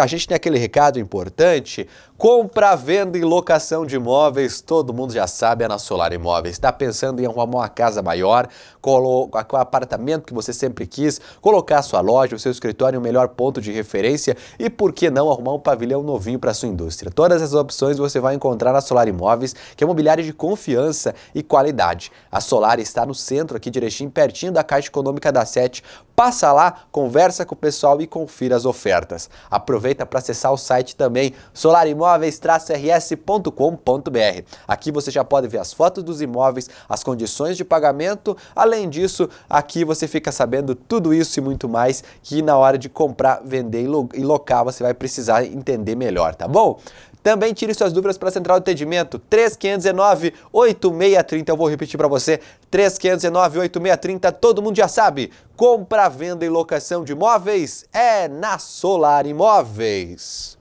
A gente tem aquele recado importante, compra, venda e locação de imóveis, todo mundo já sabe, é na Solar Imóveis. Está pensando em arrumar uma casa maior, colocar o apartamento que você sempre quis, colocar sua loja, o seu escritório em um melhor ponto de referência e por que não arrumar um pavilhão novinho para sua indústria. Todas as opções você vai encontrar na Solar Imóveis, que é imobiliária de confiança e qualidade. A Solar está no centro aqui de Erechim, pertinho da Caixa Econômica da Sete. Passa lá, conversa com o pessoal e confira as ofertas. Aproveita aproveita para acessar o site também solarimóveis-rs.com.br. Aqui você já pode ver as fotos dos imóveis, as condições de pagamento. Além disso, aqui você fica sabendo tudo isso e muito mais que na hora de comprar, vender e locar você vai precisar entender melhor, tá bom? Também tire suas dúvidas para a Central de Atendimento 3519-8630. Eu vou repetir para você: 3519-8630. Todo mundo já sabe. Compra, venda e locação de imóveis é na Solar Imóveis.